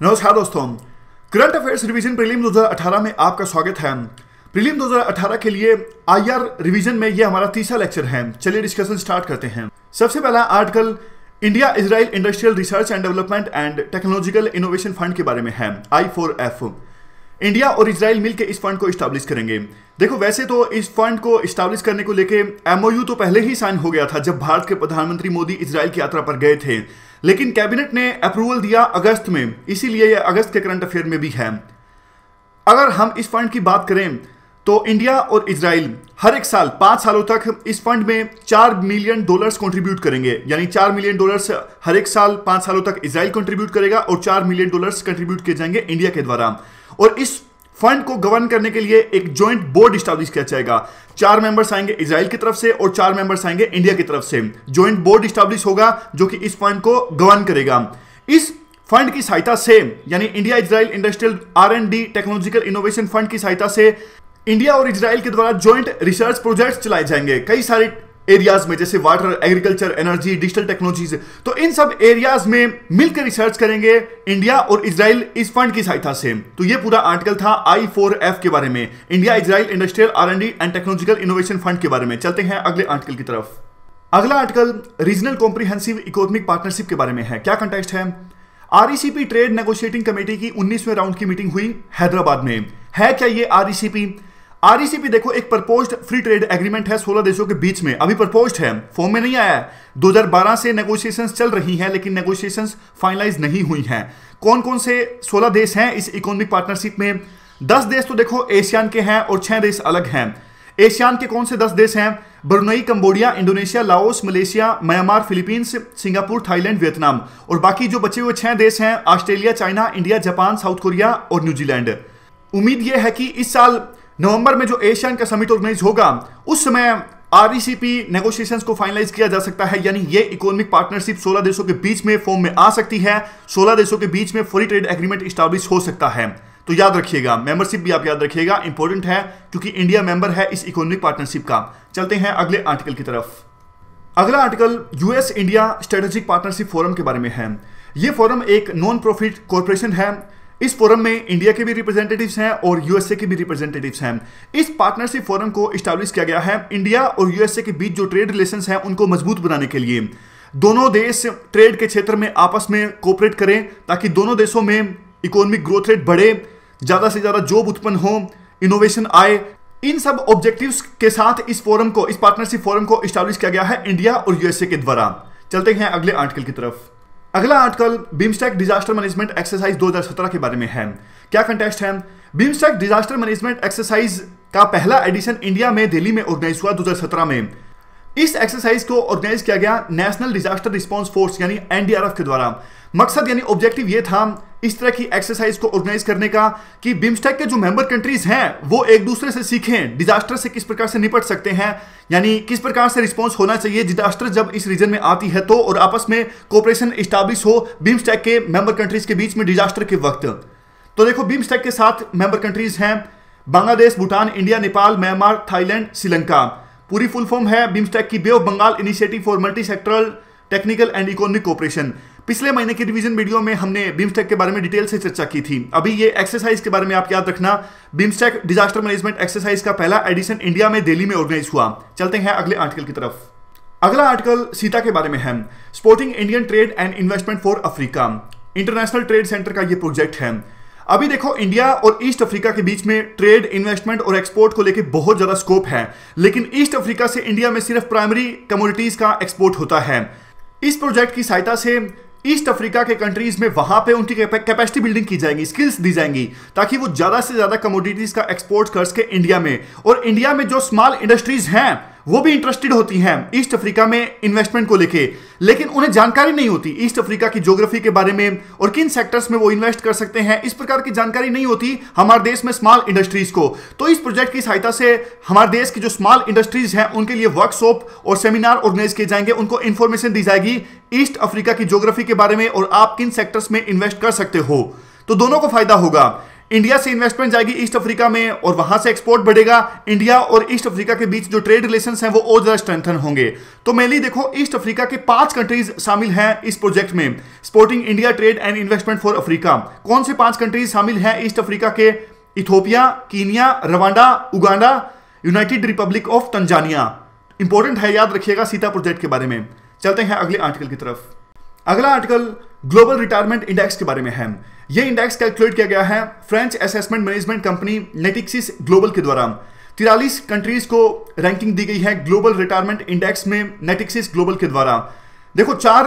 नमस्कार दोस्तों। Current affairs revision prelim 2018 में आपका स्वागत है। प्रीलिम 2018 के लिए आईआर रिवीजन में ये हमारा तीसरा लेक्चर है। चलिए डिस्कशन स्टार्ट करते हैं। सबसे पहला article India Israel industrial research and development and technological innovation fund के बारे में है। आई फोर एफ़ इंडिया और इसराइल मिलकर इस फंड को स्टैब्लिश करेंगे। देखो, वैसे तो इस फंड को स्टैब्लिश करने को लेके एमओयू तो पहले ही साइन हो गया था जब भारत के प्रधानमंत्री मोदी इसराइल की यात्रा पर गए थे। लेकिन कैबिनेट ने अप्रूवल दिया अगस्त में, इसीलिए यह अगस्त के करंट अफेयर में भी है। अगर हम इस फंड की बात करें तो इंडिया और इसराइल हर एक साल, पाँच सालों तक इस फंड में चार मिलियन डॉलर्स कंट्रीब्यूट करेंगे। यानी चार मिलियन डॉलर्स हर एक साल, पाँच सालों तक इसराइल कंट्रीब्यूट करेगा और चार मिलियन डॉलर्स कंट्रीब्यूट किए जाएँगे इंडिया के द्वारा। और इस फंड को गवर्न करने के लिए एक ज्वाइंट बोर्ड स्टैब्लिश किया जाएगा। चार मेंबर्स आएँगे इसराइल की तरफ़ से और चार मेंबर्स आएँगे इंडिया की तरफ़ से। ज्वाइंट बोर्ड स्टैब्लिश होगा जो कि इस फंड को गवर्न करेगा। इस फंड की सहायता से, यानी India Israel industrial R and D technological innovation fund की सहायता से इंडिया और इसराइल के द्वारा ज्वाइंट रिसर्च प्रोजेक्ट्स चलाए जाएँगे। कई सारे एरियाज़ में, जैसे water agriculture energy digital technologies तो इन सब एरियाज़ में मिलकर रिसर्च करेंगे इंडिया और इसराइल इस फंड की सहायता से। तो ये पूरा आर्टिकल था आई फोर एफ़ के बारे में। India Israel industrial R and D and technological innovation fund के बारे में। चलते हैं अगले आर्टिकल की तरफ़। अगला article regional comprehensive economic partnership के बारे में है। क्या कंटेक्स्ट है? आरईसीपी ट्रेड नेगोशिएटिंग कमेटी की 19वें राउंड की मीटिंग हुई हैदराबाद में। है क्या ये आरईसीपी आरईसीपी देखो, एक प्रपोज्ड फ्री ट्रेड एग्रीमेंट है 16 देशों के बीच में। अभी प्रपोज्ड है। फॉर्म में नहीं आया। है 2012 से नेगोशिएशंस चल रही हैं, लेकिन नेगोशिएशंस फाइनलाइज नहीं हुई हैं। कौन कौन से 16 देश हैं इस इकोनॉमिक पार्टनरशिप में? 10 देश तो देखो, एशियान के हैं और 6 देश अलग हैं। एशियान के कौन से 10 देश हैं? Brunei, Cambodia, Indonesia, Laos, Malaysia, Myanmar, Philippines, Singapore, Thailand, Vietnam. और बाकी जो बचे हुए छह देश हैं, Australia, China, India, Japan, South Korea और न्यूजीलैंड। उम्मीद यह है कि इस साल नवंबर में जो एशियन का समिट ऑर्गेनाइज होगा, उस समय आरईसीपी नेगोशिएशंस को फाइनलाइज किया जा सकता है, यानी ये इकोनॉमिक पार्टनरशिप 16 देशों के बीच में फॉर्म में आ सकती है 16 देशों के बीच में फ्री ट्रेड एग्रीमेंट स्टैब्लिश हो सकता है। तो याद रखिएगा मेंबरशिप भी आप याद रखिएगा इंपॉर्टेंट है, क्योंकि इंडिया मेंबर है इस इकोनॉमिक पार्टनरशिप का। चलते हैं अगले आर्टिकल की तरफ़। अगला article US India strategic partnership forum के बारे में है। यह फोरम एक नॉन प्रॉफिट कॉरपोरेशन है इस फोरम में इंडिया के भी रिप्रेजेंटेटिव्स हैं और यूएसए के भी रिप्रेजेंटेटिव्स हैं। इस पार्टनरशिप फोरम को स्टैब्लिश किया गया है इंडिया और यूएसए के बीच जो ट्रेड रिलेशन हैं, उनको मज़बूत बनाने के लिए। दोनों देश ट्रेड के क्षेत्र में आपस में कोऑपरेट करें ताकि दोनों देशों में इकोनॉमिक ग्रोथ रेट बढ़े, ज़्यादा से ज़्यादा जॉब उत्पन्न हो इनोवेशन आए। इन सब ऑब्जेक्टिव्स के साथ इस फोरम को, इस पार्टनरशिप फोरम को स्टैब्लिश किया गया है इंडिया और यूएसए के द्वारा। चलते हैं अगले आर्टिकल की तरफ़। अगला article BIMSTEC disaster management exercise 2017 के बारे में है। क्या कंटेक्स्ट है? बिमस्टेक डिजास्टर मैनेजमेंट एक्सरसाइज का पहला एडिशन इंडिया में दिल्ली में ऑर्गेनाइज हुआ 2017 में। इस एक्सरसाइज को ऑर्गेनाइज किया गया नेशनल डिजास्टर रिस्पांस फोर्स यानी एनडीआरएफ के द्वारा। मकसद, यानी ऑब्जेक्टिव ये था इस तरह की एक्सरसाइज को ऑर्गेनाइज करने का कि बिम्स्टेक के जो मेंबर कंट्रीज़ हैं, वो एक दूसरे से सीखें डिजास्टर से किस प्रकार से निपट सकते हैं, यानी किस प्रकार से रिस्पॉन्स होना चाहिए। डिजास्टर जब इस रीजन में आती है तो और आपस में कोऑपरेशन स्टैब्लिश हो बिम्स्टेक के मेंबर कंट्रीज़ के बीच में डिजास्टर के वक्त। तो देखो बिम्स्टेक के साथ मेंबर कंट्रीज़ हैं Bangladesh Bhutan India Nepal Myanmar Thailand Sri Lanka पूरी फुल फॉर्म है बिम्स्टेक की bay of Bengal initiative for multi sectoral technical and economic cooperation पिछले महीने की रिवीजन वीडियो में हमने बिम्स्टेक के बारे में डिटेल से चर्चा की थी। अभी ये एक्सरसाइज के बारे में आप याद रखना बिम्स्टेक डिजास्टर मैनेजमेंट एक्सरसाइज का पहला एडिशन इंडिया में दिल्ली में ऑर्गेनाइज हुआ। चलते हैं अगले आर्टिकल की तरफ़। अगला आर्टिकल सीता के बारे में है। Sporting Indian trade and investment for Africa international trade centre का ये प्रोजेक्ट है। अभी देखो इंडिया और ईस्ट अफ्रीका के बीच में ट्रेड इन्वेस्टमेंट और एक्सपोर्ट को लेकर बहुत ज़्यादा स्कोप है। लेकिन ईस्ट अफ्रीका से इंडिया में सिर्फ़ प्राइमरी कमोडिटीज का एक्सपोर्ट होता है। इस प्रोजेक्ट की सहायता से ईस्ट अफ्रीका के कंट्रीज़ में वहाँ पे उनकी कैपेसिटी बिल्डिंग की जाएगी स्किल्स दी जाएँगी, ताकि वो ज़्यादा से ज़्यादा कमोडिटीज का एक्सपोर्ट कर सके इंडिया में। और इंडिया में जो स्मॉल इंडस्ट्रीज़ हैं वो भी इंटरेस्टेड होती हैं ईस्ट अफ्रीका में इन्वेस्टमेंट को लेके। लेकिन उन्हें जानकारी नहीं होती ईस्ट अफ्रीका की ज्योग्राफी के बारे में और किन सेक्टर्स में वो इन्वेस्ट कर सकते हैं। इस प्रकार की जानकारी नहीं होती हमारे देश में स्मॉल इंडस्ट्रीज़ को। तो इस प्रोजेक्ट की सहायता से हमारे देश की जो स्मॉल इंडस्ट्रीज़ हैं, उनके लिए वर्कशॉप और सेमिनार ऑर्गेनाइज किए जाएँगे। उनको इन्फॉर्मेशन दी जाएगी ईस्ट अफ्रीका की ज्योग्राफी के बारे में और आप किन सेक्टर्स में इन्वेस्ट कर सकते हो। तो दोनों को फ़ायदा होगा। इंडिया से इन्वेस्टमेंट जाएगी ईस्ट अफ्रीका में और वहाँ से एक्सपोर्ट बढ़ेगा। इंडिया और ईस्ट अफ्रीका के बीच जो ट्रेड रिलेशन हैं, वो और ज़्यादा स्ट्रेंथन होंगे। तो मेनली देखो ईस्ट अफ्रीका के पाँच कंट्रीज़ शामिल हैं इस प्रोजेक्ट में। Sporting India trade and investment for Africa कौन से पाँच कंट्रीज़ शामिल हैं ईस्ट अफ्रीका के? Ethiopia Kenya Rwanda Uganda united republic of Tanzania important है, याद रखिएगा सीता प्रोजेक्ट के बारे में। चलते हैं अगले आर्टिकल की तरफ़। अगला आर्टिकल ग्लोबल रिटायरमेंट इंडेक्स के बारे में है। यह इंडेक्स कैलकुलेट किया गया है French assessment management company Natixis global के द्वारा। तिरालीस कंट्रीज़ को रैंकिंग दी गई है ग्लोबल रिटायरमेंट इंडेक्स में नेटिक्सिस ग्लोबल के द्वारा। देखो, चार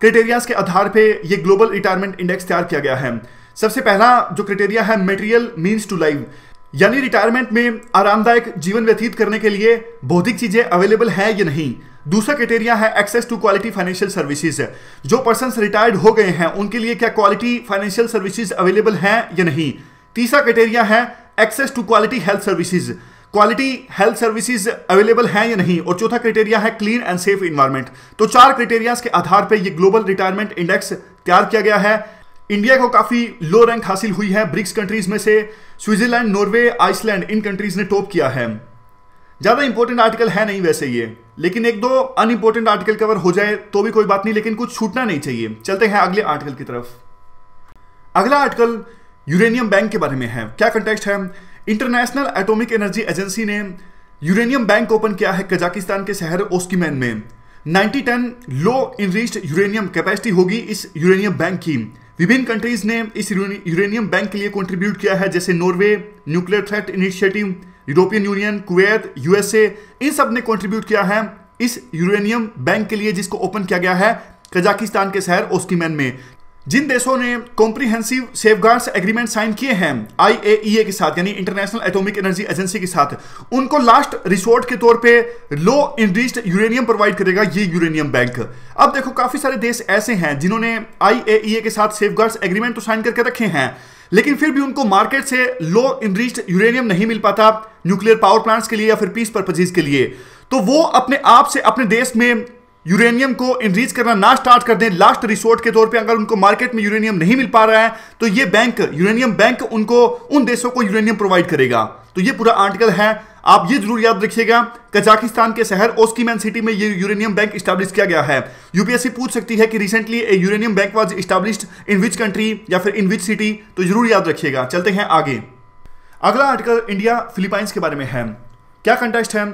क्राइटेरियाज के आधार पे ये ग्लोबल रिटायरमेंट इंडेक्स तैयार किया गया है। सबसे पहला जो क्रिटेरिया है मेटेरियल मीन्स टू लाइव यानी रिटायरमेंट में आरामदायक जीवन व्यतीत करने के लिए बौद्धिक चीज़ें अवेलेबल है या नहीं? दूसरा क्राइटेरिया है access to quality financial services जो पर्सन रिटायर्ड हो गए हैं, उनके लिए क्या क्वालिटी फाइनेंशियल सर्विसेज़ अवेलेबल है या नहीं? तीसरा क्राइटेरिया है access to quality health services quality health services available है या नहीं? और चौथा क्राइटेरिया है क्लीन एंड सेफ़ इन्वायरमेंट तो चार क्राइटेरियाज के आधार पर यह ग्लोबल रिटायरमेंट इंडेक्स तैयार किया गया है। इंडिया को काफ़ी लो रैंक हासिल हुई है ब्रिक्स कंट्रीज़ में से। स्विट्जरलैंड, नॉर्वे, आइसलैंड, इन कंट्रीज़ ने टॉप किया है। ज़्यादा इंपॉर्टेंट आर्टिकल है नहीं वैसे ये, लेकिन एक दो अनइंपॉर्टेंट आर्टिकल कवर हो जाए तो भी कोई बात नहीं, लेकिन कुछ छूटना नहीं चाहिए। चलते हैं अगले आर्टिकल की तरफ़। अगला आर्टिकल यूरेनियम बैंक के बारे में है। क्या कंटेक्स्ट है? इंटरनेशनल एटॉमिक एनर्जी एजेंसी ने यूरेनियम बैंक ओपन किया है कजाकिस्तान के शहर ओस्कीमैन में। 90 ton low enriched uranium capacity होगी इस यूरेनियम बैंक की। विभिन्न कंट्रीज़ ने इस यूरेनियम बैंक के लिए कंट्रीब्यूट किया है, जैसे Norway nuclear threat initiative European union Kuwait USA इन सबने कंट्रीब्यूट किया है इस यूरेनियम बैंक के लिए, जिसको ओपन किया गया है कजाकिस्तान के शहर ओस्कीमैन में। जिन देशों ने कॉम्प्रिहेंसिव सेफगार्ड्स एग्रीमेंट साइन किए हैं आईएईए के साथ, यानी इंटरनेशनल एटॉमिक एनर्जी एजेंसी के साथ, उनको लास्ट रिसोर्ट के तौर पे लो इनरिच्ड यूरेनियम प्रोवाइड करेगा ये यूरेनियम बैंक अब देखो, काफ़ी सारे देश ऐसे हैं जिन्होंने आईएईए के साथ सेफगार्ड्स एग्रीमेंट तो साइन करके रखे हैं, लेकिन फिर भी उनको मार्केट से लो इनरिच्ड यूरेनियम नहीं मिल पाता न्यूक्लियर पावर प्लांट्स के लिए या फिर पीस पर्पजेज के लिए। तो वो अपने आप से, अपने देश में यूरेनियम को इनरीच करना ना स्टार्ट कर दें। लास्ट रिसोर्ट के तौर पे अगर उनको मार्केट में यूरेनियम नहीं मिल पा रहा है तो ये बैंक यूरेनियम बैंक उनको, उन देशों को यूरेनियम प्रोवाइड करेगा। तो ये पूरा आर्टिकल है। आप ये ज़रूर याद रखिएगा, कजाकिस्तान के शहर ओस्कीमैन सिटी में ये यूरेनियम बैंक स्टैब्लिश किया गया है। यूपीएससी पूछ सकती है कि recently a uranium bank was established in which country या फिर इन विच सिटी तो ज़रूर याद रखिएगा। चलते हैं आगे। अगला आर्टिकल इंडिया फिलीपाइंस के बारे में है। क्या कंटेस्ट है?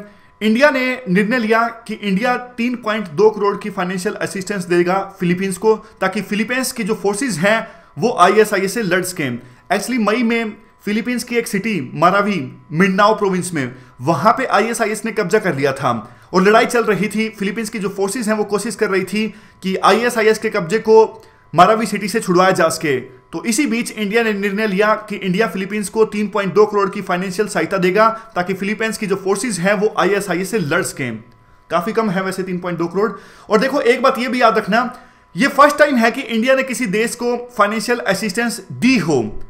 इंडिया ने निर्णय लिया कि इंडिया 3.2 करोड़ की फाइनेंशियल असिस्टेंस देगा फिलीपींस को, ताकि फिलीपींस की जो फोर्सेस हैं, वो आईएसआईएस से लड़ सकें। एक्चुअली मई में फिलीपींस की एक सिटी मारावी मिंडाओ प्रोविंस में, वहाँ पे आईएसआईएस ने कब्जा कर लिया था। और लड़ाई चल रही थी। फिलीपींस की जो फोर्सेस हैं, वो कोशिश कर रही थी कि आईएसआईएस के कब्जे को मारावी सिटी से छुड़वाया जा सके। तो इसी बीच इंडिया ने निर्णय लिया कि इंडिया फिलीपींस को 3.2 करोड़ की फाइनेंशियल सहायता देगा, ताकि फिलीपींस की जो फोर्सेस हैं वो आईएसआईएस से लड़ सकें। काफ़ी कम है वैसे 3.2 करोड़। और देखो, एक बात ये भी याद रखना, ये फ़र्स्ट टाइम है कि इंडिया ने किसी देश को फाइनेंशियल असिस्टेंस दी हो।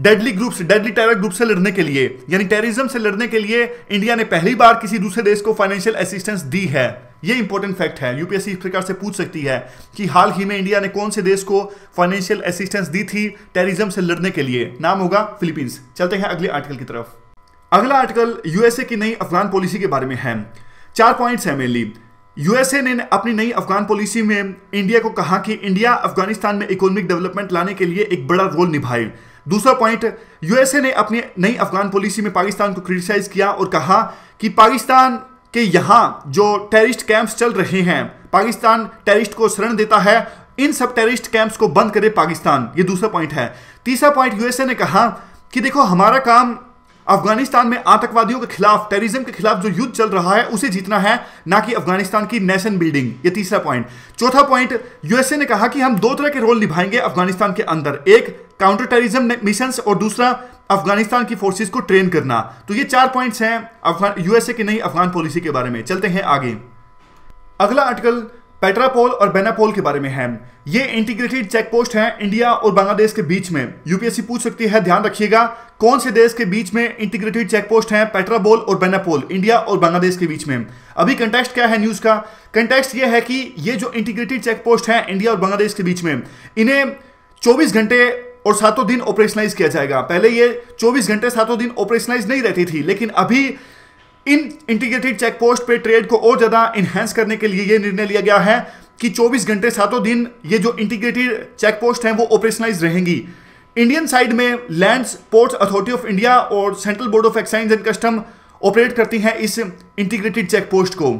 डेडली ग्रुप से डेडली टेरर ग्रुप से लड़ने के लिए, यानी टेररिज्म से लड़ने के लिए इंडिया ने पहली बार किसी दूसरे देश को फाइनेंशियल असिस्टेंस दी है। ये इंपॉर्टेंट फैक्ट है। यूपीएससी इस प्रकार से पूछ सकती है कि हाल ही में इंडिया ने कौन से देश को फाइनेंशियल असिस्टेंस दी थी टेररिज्म से लड़ने के लिए? नाम होगा फिलीपींस चलते हैं अगले आर्टिकल की तरफ़। अगला आर्टिकल यूएसए की नई अफगान पॉलिसी के बारे में है। चार पॉइंट्स है मेनली यूएसए ने अपनी नई अफगान पॉलिसी में इंडिया को कहा कि इंडिया अफ़गानिस्तान में इकोनॉमिक डेवलपमेंट लाने के लिए एक बड़ा रोल निभाए। दूसरा पॉइंट यूएसए ने अपनी नई अफगान पॉलिसी में पाकिस्तान को क्रिटिसाइज किया और कहा कि पाकिस्तान के यहाँ जो टेररिस्ट कैंप्स चल रहे हैं, पाकिस्तान टेररिस्ट को शरण देता है, इन सब टेररिस्ट कैंप्स को बंद करे पाकिस्तान। ये दूसरा पॉइंट है। तीसरा पॉइंट यूएसए ने कहा कि देखो, हमारा काम अफ़गानिस्तान में आतंकवादियों के खिलाफ टेररिज्म के खिलाफ जो युद्ध चल रहा है, उसे जीतना है, ना कि अफ़गानिस्तान की नेशन बिल्डिंग ये तीसरा पॉइंट चौथा पॉइंट यूएसए ने कहा कि हम दो तरह के रोल निभाएँगे अफ़गानिस्तान के अंदर. एक काउंटर टेररिज्म मिशन और दूसरा, अफ़गानिस्तान की फोर्सेस को ट्रेन करना. तो ये चार पॉइंट्स हैं यूएसए की नई अफगान पॉलिसी के बारे में. चलते हैं आगे. अगला आर्टिकल पेट्रापोल और बेनापोल के बारे में है। ये इंटीग्रेटेड चेक पोस्ट है इंडिया और बांग्लादेश के बीच में। यूपीएससी पूछ सकती है, ध्यान रखिएगा, कौन से देश के बीच में इंटीग्रेटेड चेक पोस्ट है पेट्रापोल और बेनापोल? इंडिया और बांग्लादेश के बीच में। अभी कंटेक्स्ट क्या है न्यूज़ का? कंटेक्स्ट यह है कि ये जो इंटीग्रेटेड चेक पोस्ट है इंडिया और बांग्लादेश के बीच में, इन्हें 24 घंटे और सातों दिन ऑपरेशनलाइज किया जाएगा। पहले ये 24 घंटे सातों दिन ऑपरेशनलाइज नहीं रहती थी, लेकिन अभी इन इंटीग्रेटेड चेक पोस्ट पे ट्रेड को और ज़्यादा इन्हेंस करने के लिए ये निर्णय लिया गया है कि 24 घंटे सातों दिन ये जो इंटीग्रेटेड चेक पोस्ट हैं वो ऑपरेशनलाइज रहेंगी। इंडियन साइड में land ports authority of India और central board of excise and custom operate करती हैं इस इंटीग्रेटेड चेक पोस्ट को।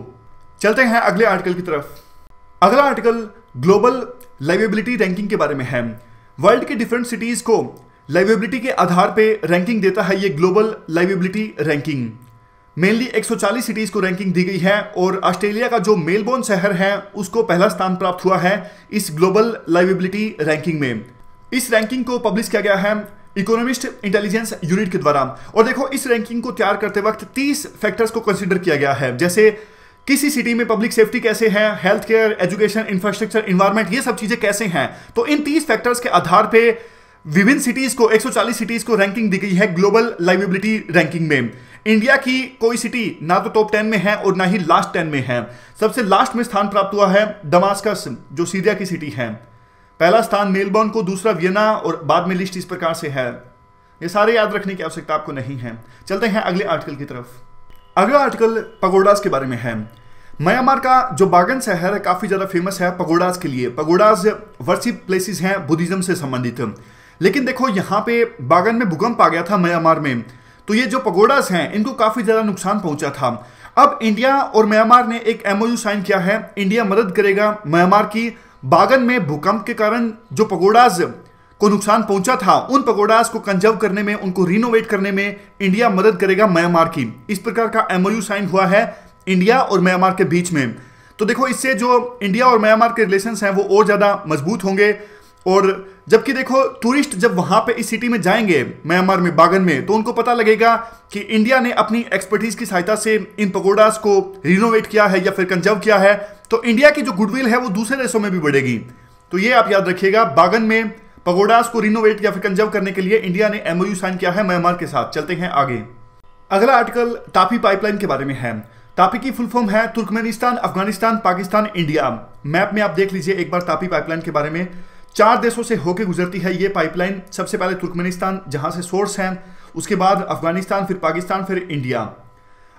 चलते हैं अगले आर्टिकल की तरफ़। अगला आर्टिकल ग्लोबल लाइवेबिलिटी रैंकिंग के बारे में है। वर्ल्ड के डिफरेंट सिटीज़ को लाइवेबिलिटी के आधार पे रैंकिंग देता है ये global liveability ranking mainly 140 cities को रैंकिंग दी गई है और ऑस्ट्रेलिया का जो मेलबोर्न शहर है, उसको पहला स्थान प्राप्त हुआ है इस ग्लोबल लाइवेबिलिटी रैंकिंग में। इस रैंकिंग को पब्लिश किया गया है इकोनॉमिस्ट इंटेलिजेंस यूनिट के द्वारा। और देखो, इस रैंकिंग को तैयार करते वक्त 30 फैक्टर्स को कंसिडर किया गया है। जैसे, किसी सिटी में पब्लिक सेफ्टी कैसे है health care education infrastructure environment ये सब चीज़ें कैसे हैं? तो इन 30 फैक्टर्स के आधार पे विभिन्न सिटीज़ को 140 सिटीज़ को रैंकिंग दी गई है ग्लोबल लाइवेबिलिटी रैंकिंग में। इंडिया की कोई सिटी ना तो टॉप टेन में है और ना ही लास्ट टेन में है। सबसे लास्ट में स्थान प्राप्त हुआ है डमास्कस जो सीरिया की सिटी है। पहला स्थान मेलबर्न को, दूसरा वियना और बाद में लिस्ट इस प्रकार से है। ये सारे याद रखने की आवश्यकता आपको नहीं है। चलते हैं अगले आर्टिकल की तरफ़। अगला आर्टिकल पगोडास के बारे में है। म्यांमार का जो बागन शहर है, काफ़ी ज़्यादा फ़ेमस है पगोडास के लिए। पगोडास वर्शिप प्लेसेस हैं बुद्धिज्म से संबंधित। लेकिन देखो, यहाँ पे बागन में भूकंप आ गया था म्यांमार में। तो ये जो पगोडास हैं, इनको काफ़ी ज़्यादा नुकसान पहुँचा था। अब इंडिया और म्यांमार ने एक एमओयू साइन किया है। इंडिया मदद करेगा म्यांमार की बागन में भूकंप के कारण जो पगोडाज को नुकसान पहुँचा था, उन पगोडाज को कंजर्व करने में, उनको रिनोवेट करने में इंडिया मदद करेगा म्यांमार की। इस प्रकार का एमओयू साइन हुआ है इंडिया और म्यांमार के बीच में। तो देखो, इससे जो इंडिया और म्यांमार के रिलेशन हैं, वो और ज़्यादा मज़बूत होंगे। और जबकि देखो टूरिस्ट जब वहाँ पे इस सिटी में जाएँगे, म्यांमार में, बागन में तो उनको पता लगेगा कि इंडिया ने अपनी एक्सपर्टीज की सहायता से इन पकोडास को रिनोवेट किया है या फिर कंजर्व किया है। तो इंडिया की जो गुडविल है वो दूसरे देशों में भी बढ़ेगी। तो ये आप याद रखिएगा, बागन में पगोडास को रिनोवेट या फिर कंजर्व करने के लिए इंडिया ने एमओयू साइन किया है म्यांमार के साथ। चलते हैं आगे। अगला आर्टिकल तापी पाइपलाइन के बारे में है। तापी की फुल फॉर्म है Turkmenistan, Afghanistan, Pakistan India map में आप देख लीजिए एक बार तापी पाइपलाइन के बारे में। चार देशों से होकर गुजरती है ये पाइपलाइन सबसे पहले तुर्कमेनिस्तान, जहाँ से सोर्स है। उसके बाद अफ़गानिस्तान, फिर पाकिस्तान, फिर इंडिया।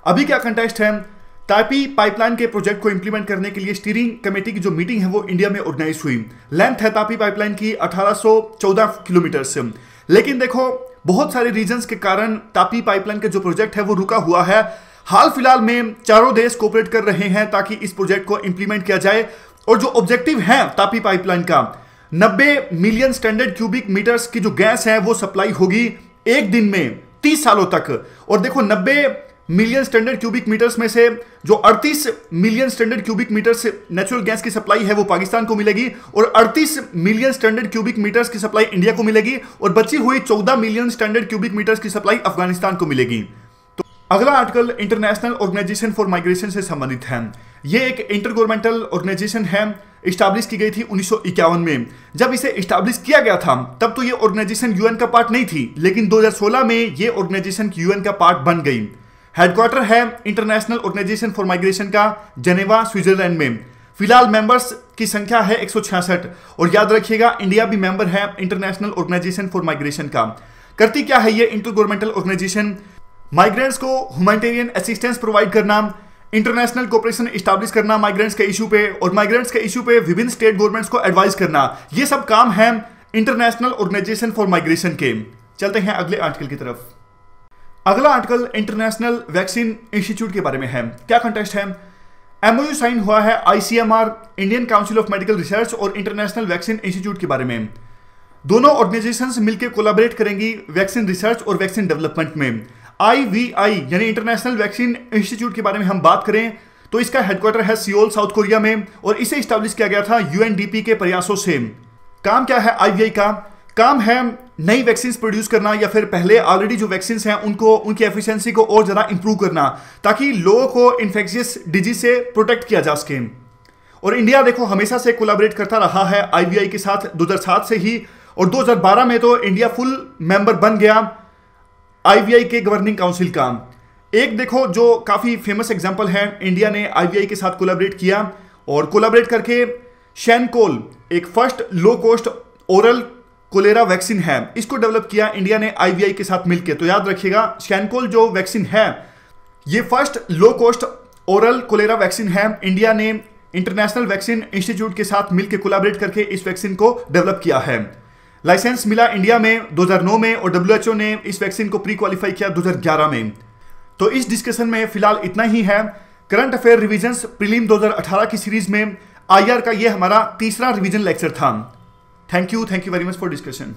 अभी क्या कंटेस्ट है? तापी पाइपलाइन के प्रोजेक्ट को इंप्लीमेंट करने के लिए स्टीयरिंग कमेटी की जो मीटिंग है, वो इंडिया में ऑर्गेनाइज हुई। लेंथ है तापी पाइपलाइन की 1814 किलोमीटर से। लेकिन देखो, बहुत सारे रीजंस के कारण तापी पाइपलाइन का जो प्रोजेक्ट है, वो रुका हुआ है। हाल फ़िलहाल में चारों देश कोऑपरेट कर रहे हैं ताकि इस प्रोजेक्ट को इंप्लीमेंट किया जाए। और जो ऑब्जेक्टिव है तापी पाइपलाइन का 90 मिलियन स्टैंडर्ड क्यूबिक मीटर्स की जो गैस है, वो सप्लाई होगी एक दिन में 30 सालों तक। और देखो 90 मिलियन स्टैंडर्ड क्यूबिक मीटर्स में से जो 38 million standard cubic meters natural gas की सप्लाई है, वो पाकिस्तान को मिलेगी। और 38 मिलियन स्टैंडर्ड क्यूबिक मीटर्स की सप्लाई इंडिया को मिलेगी। और बची हुई 14 मिलियन स्टैंडर्ड क्यूबिक मीटर्स की सप्लाई अफ़गानिस्तान को मिलेगी। तो अगला article international organization for migration से संबंधित है। ये एक इंटर गवर्नमेंटल ऑर्गेनाइजेशन है। इस्टाब्लिश की गई थी उन्नीस में। जब इसे इस्टाब्लिश किया गया था, तब तो ये ऑर्गेनाइजेशन यूएन का पार्ट नहीं थी, लेकिन 2016 में ये ऑर्गेनाइजेशन यूएन का पार्ट बन गई। हेडक्वार्टर है इंटरनेशनल ऑर्गेनाइजेशन फॉर माइग्रेशन का जनेवा स्विट्जरलैंड में। फ़िलहाल मेंबर्स की संख्या है एक और याद रखिएगा इंडिया भी मेंबर है इंटरनेशनल ऑर्गेनाइजेशन फॉर माइग्रेशन का। करती क्या है ये इंटर गवर्नमेंटल ऑर्गेनाइजेशन माइग्रेंट्स को ह्यूमैनिटेरियन असिस्टेंस प्रोवाइड करना इंटरनेशनल कोऑपरेशन स्टैब्लिश करना माइग्रेंट्स के इशू पे और माइग्रेंट्स के इशू पे विभिन्न स्टेट गवर्नमेंट्स को एडवाइस करना, ये सब काम है इंटरनेशनल ऑर्गेनाइजेशन फॉर माइग्रेशन के। चलते हैं अगले आर्टिकल की तरफ़। अगला आर्टिकल इंटरनेशनल वैक्सीन इंस्टीट्यूट के बारे में है। क्या कंटेस्ट है? एमओयू साइन हुआ है ICMR Indian council of medical research और इंटरनेशनल वैक्सीन इंस्टीट्यूट के बारे में। दोनों ऑर्गेनाइजेशंस मिलकर कोलाबरेट करेंगी वैक्सीन रिसर्च और वैक्सीन डेवलपमेंट में। आईवीआई यानी इंटरनेशनल वैक्सीन इंस्टीट्यूट के बारे में हम बात करें तो इसका हेडक्वार्टर है सियोल साउथ कोरिया में, और इसे स्टैब्लिश किया गया था यूएनडीपी के प्रयासों से। काम क्या है आईवीआई का? काम है नई वैक्सीन प्रोड्यूस करना या फिर पहले ऑलरेडी जो वैक्सीन हैं, उनको, उनकी एफिशिएंसी को और ज़्यादा इंप्रूव करना, ताकि लोगों को इन्फेक्शियस डिज़ीज़ से प्रोटेक्ट किया जा सके। और इंडिया देखो, हमेशा से कोलाबरेट करता रहा है आईवीआई के साथ 2007 से ही, और 2012 में तो इंडिया फुल मेंबर बन गया। आईवीआई के गवर्निंग काउंसिल का एक देखो जो काफ़ी फ़ेमस एग्जांपल है इंडिया ने आईवीआई के साथ कोलाबरेट किया और कोलाबरेट करके शैनकोल एक first low cost oral cholera vaccine है, इसको डेवलप किया इंडिया ने आईवीआई के साथ मिलकर तो याद रखिएगा शैनकोल जो वैक्सीन है, ये first low cost oral cholera vaccine है। इंडिया ने इंटरनेशनल वैक्सीन इंस्टीट्यूट के साथ मिलकर कोलाबरेट करके इस वैक्सीन को डेवलप किया है। लाइसेंस मिला इंडिया में 2009 में और डब्ल्यूएचओ ने इस वैक्सीन को प्री क्वालिफाई किया 2011 में। तो इस डिस्कशन में फ़िलहाल इतना ही है। करंट अफेयर रिविजन प्रीलिम 2018 की सीरीज़ में आईआर का यह हमारा तीसरा रिविजन लेक्चर था। Thank you thank you very much for discussion